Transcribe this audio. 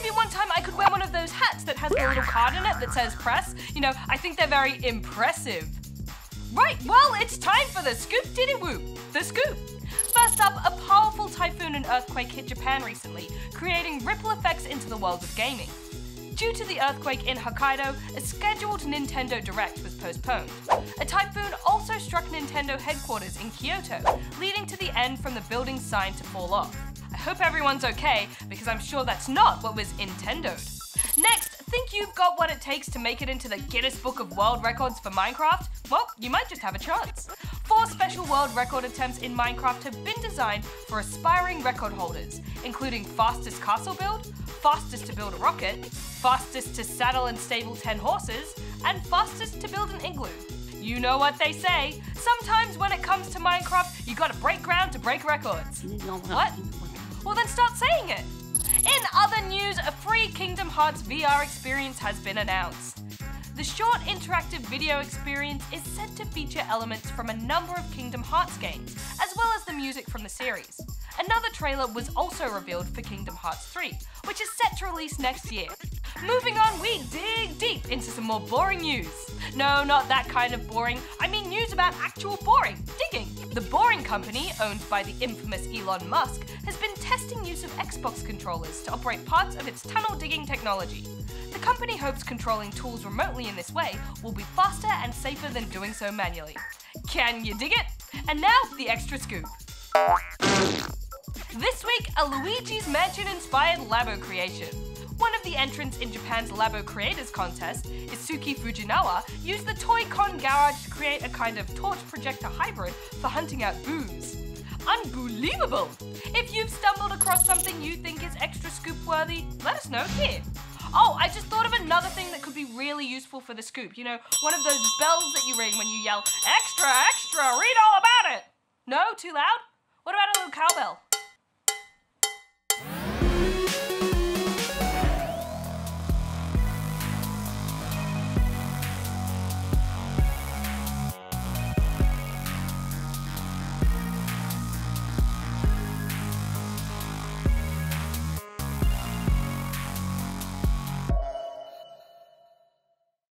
maybe one time I could wear one of those hats that has a little card in it that says press. You know, I think they're very impressive. Right, well, it's time for the scoop diddy woo. The scoop. First up, a powerful typhoon and earthquake hit Japan recently, creating ripple effects into the world of gaming. Due to the earthquake in Hokkaido, a scheduled Nintendo Direct was postponed. A typhoon also struck Nintendo headquarters in Kyoto, leading to the end from the building's sign to fall off. I hope everyone's okay, because I'm sure that's not what was intended. Next, think you've got what it takes to make it into the Guinness Book of World Records for Minecraft? Well, you might just have a chance. Four special world record attempts in Minecraft have been designed for aspiring record holders, including fastest castle build, fastest to build a rocket, fastest to saddle and stable 10 horses, and fastest to build an igloo. You know what they say. Sometimes when it comes to Minecraft, you gotta break ground to break records. What? Well, then start saying it. In other news, a free Kingdom Hearts VR experience has been announced. The short interactive video experience is said to feature elements from a number of Kingdom Hearts games, as well as the music from the series. Another trailer was also revealed for Kingdom Hearts 3, which is set to release next year. Moving on, we dig deep into some more boring news. No, not that kind of boring. I mean news about actual boring, digging. The Boring Company, owned by the infamous Elon Musk, has been testing use of Xbox controllers to operate parts of its tunnel digging technology. The company hopes controlling tools remotely in this way will be faster and safer than doing so manually. Can you dig it? And now, the extra scoop. This week, a Luigi's Mansion inspired Labo creation. Entrants in Japan's Labo Creators Contest, Isuki Fujinawa, used the Toy Con garage to create a kind of torch projector hybrid for hunting out boos. Unbelievable! If you've stumbled across something you think is extra scoop worthy, let us know here. Oh, I just thought of another thing that could be really useful for the scoop. You know, one of those bells that you ring when you yell, Extra, extra, read all about it! No? Too loud? What about a little cowbell?